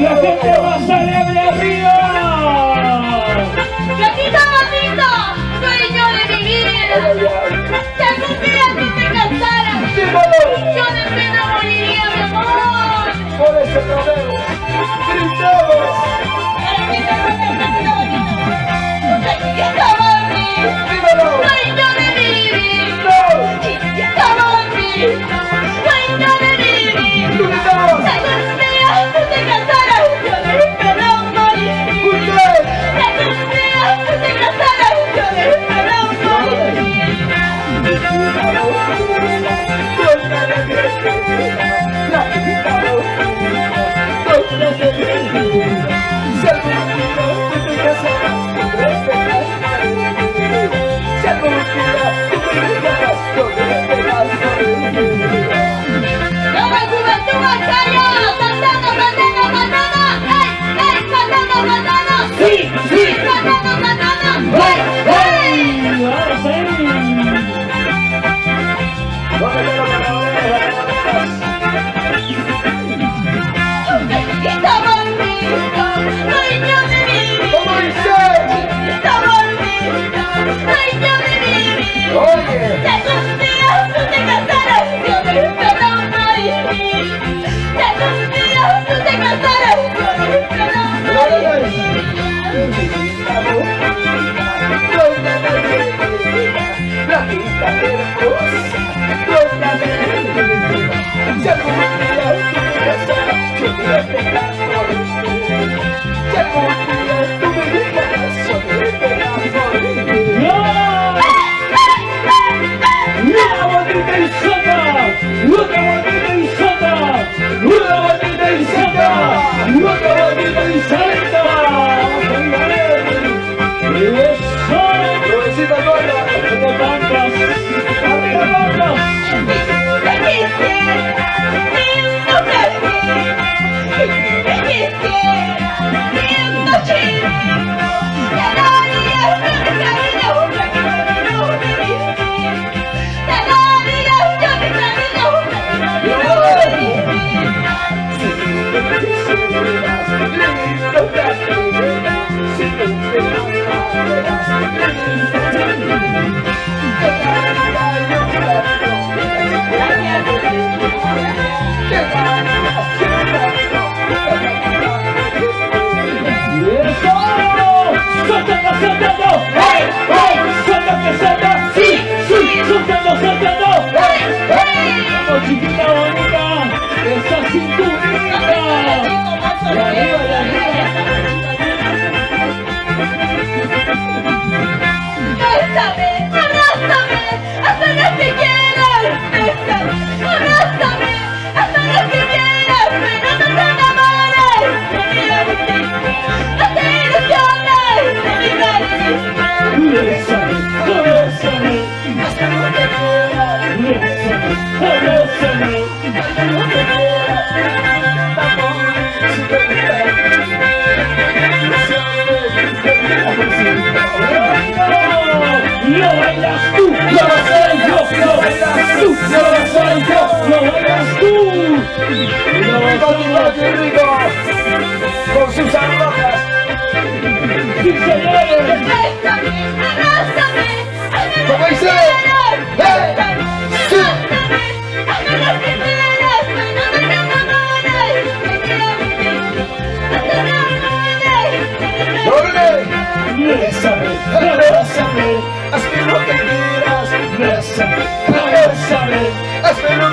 La gente va a salir de arriba.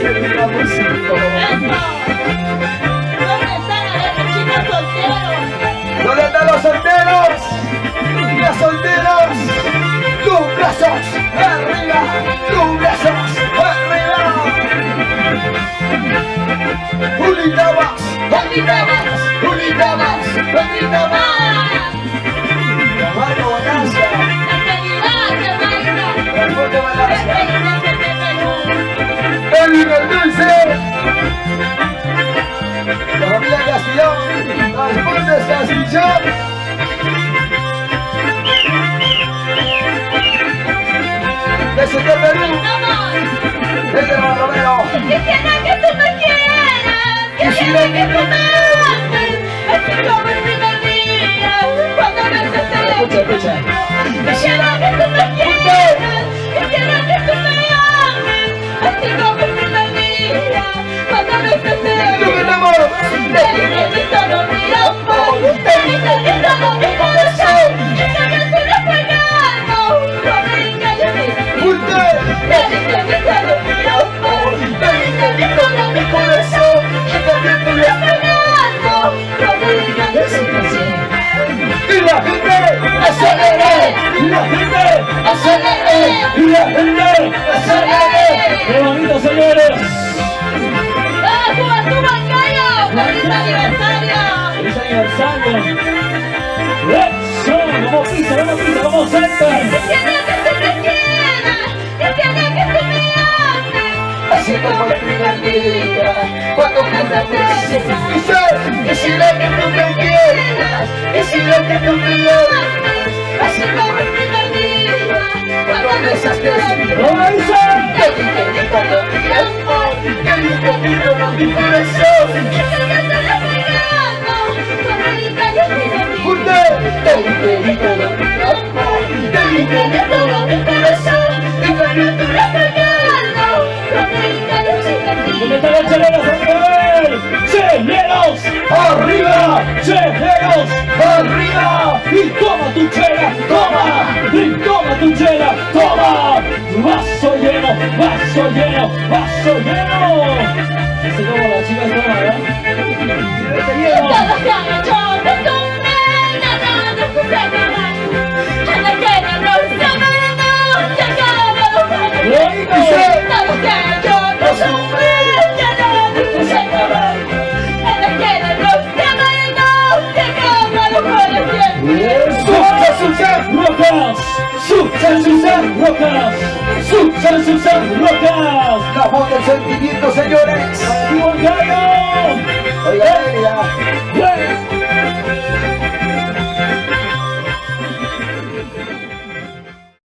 ¡Eso! ¿Dónde están los chicos solteros? ¿Dónde están los solteros? Quisiera que tú me ames, así como el primer día, cuando me. Quisiera que tú me quieras, quisiera que tú me ames, así como el primer día, cuando me que tú me quieras, quisiera que tú me ames, Así como el primer día. Cuando cantaste. Dice. Quisiera que tú me quieras. Quisiera que tú me ames. así como el primer día, cuando besaste. Te dije que todo mi amor, Que un poquito no mi corazón. ¡Arriba! ¡Cheleros! ¡Arriba! ¡Y toma tu chela! ¡Toma! ¡Y toma tu chela! ¡Toma! Rokas Sukses sukses Rokas